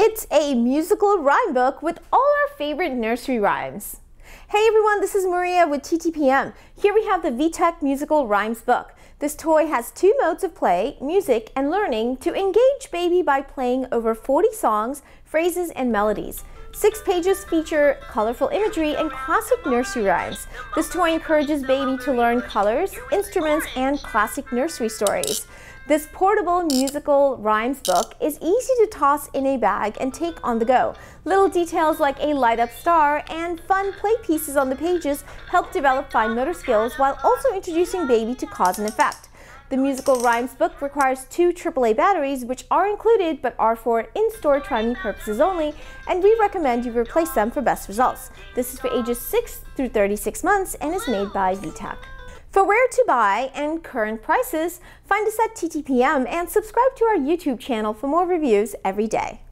It's a musical rhyme book with all our favorite nursery rhymes. Hey everyone, this is Maria with TTPM. Here we have the VTech Musical Rhymes book. This toy has two modes of play, music and learning, to engage baby by playing over 40 songs, phrases, and melodies. Six pages feature colorful imagery and classic nursery rhymes. This toy encourages baby to learn colors, instruments, and classic nursery stories. This portable musical rhymes book is easy to toss in a bag and take on the go. Little details like a light up star and fun play pieces on the pages help develop fine motor skills while also introducing baby to cause and effect. The musical rhymes book requires two AAA batteries, which are included but are for in-store trying purposes only, and we recommend you replace them for best results. This is for ages 6 through 36 months and is made by VTech. For where to buy and current prices, find us at TTPM and subscribe to our YouTube channel for more reviews every day.